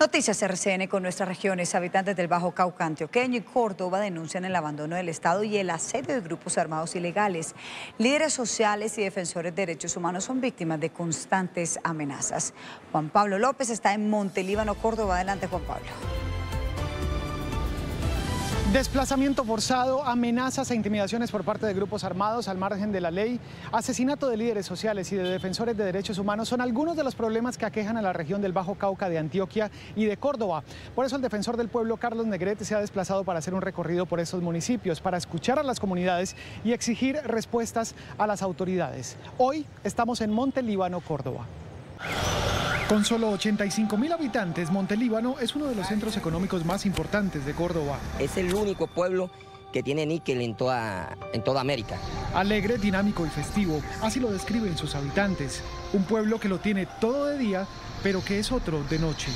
Noticias RCN con nuestras regiones. Habitantes del Bajo Cauca Antioqueño y Córdoba denuncian el abandono del Estado y el asedio de grupos armados ilegales. Líderes sociales y defensores de derechos humanos son víctimas de constantes amenazas. Juan Pablo López está en Montelíbano, Córdoba. Adelante, Juan Pablo. Desplazamiento forzado, amenazas e intimidaciones por parte de grupos armados al margen de la ley, asesinato de líderes sociales y de defensores de derechos humanos son algunos de los problemas que aquejan a la región del Bajo Cauca de Antioquia y de Córdoba. Por eso el defensor del pueblo, Carlos Negrete, se ha desplazado para hacer un recorrido por estos municipios, para escuchar a las comunidades y exigir respuestas a las autoridades. Hoy estamos en Monte Líbano, Córdoba. Con solo 85 mil habitantes, Montelíbano es uno de los centros económicos más importantes de Córdoba. Es el único pueblo que tiene níquel en toda, en toda América. Alegre, dinámico y festivo, así lo describen sus habitantes. Un pueblo que lo tiene todo de día, pero que es otro de noche.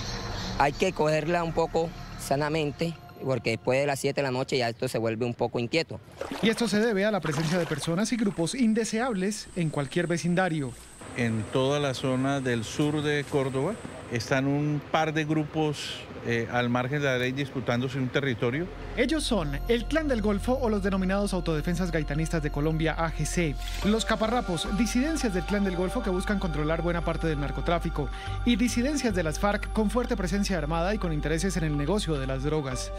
Hay que cogerla un poco sanamente, porque después de las 7 de la noche ya esto se vuelve un poco inquieto. Y esto se debe a la presencia de personas y grupos indeseables en cualquier vecindario en toda la zona del sur de Córdoba. Están un par de grupos eh, al margen de la ley disputándose un territorio. Ellos son el Clan del Golfo o los denominados Autodefensas Gaitanistas de Colombia AGC, los Caparrapos, disidencias del Clan del Golfo que buscan controlar buena parte del narcotráfico, y disidencias de las FARC con fuerte presencia armada y con intereses en el negocio de las drogas.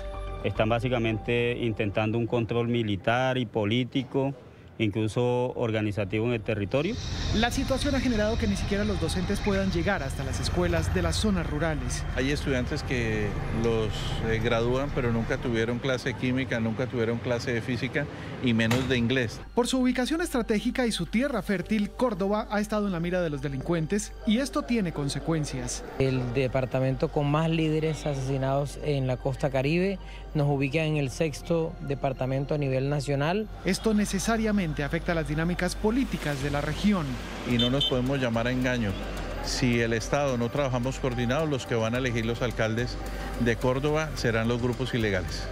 Están básicamente intentando un control militar y político incluso organizativo en el territorio. La situación ha generado que ni siquiera los docentes puedan llegar hasta las escuelas de las zonas rurales. Hay estudiantes que los eh, gradúan pero nunca tuvieron clase de química, nunca tuvieron clase de física y menos de inglés. Por su ubicación estratégica y su tierra fértil, Córdoba ha estado en la mira de los delincuentes y esto tiene consecuencias. El departamento con más líderes asesinados en la costa caribe nos ubica en el sexto departamento a nivel nacional. Esto necesariamente afecta las dinámicas políticas de la región. Y no nos podemos llamar a engaño. Si el Estado no trabajamos coordinados, los que van a elegir los alcaldes de Córdoba serán los grupos ilegales.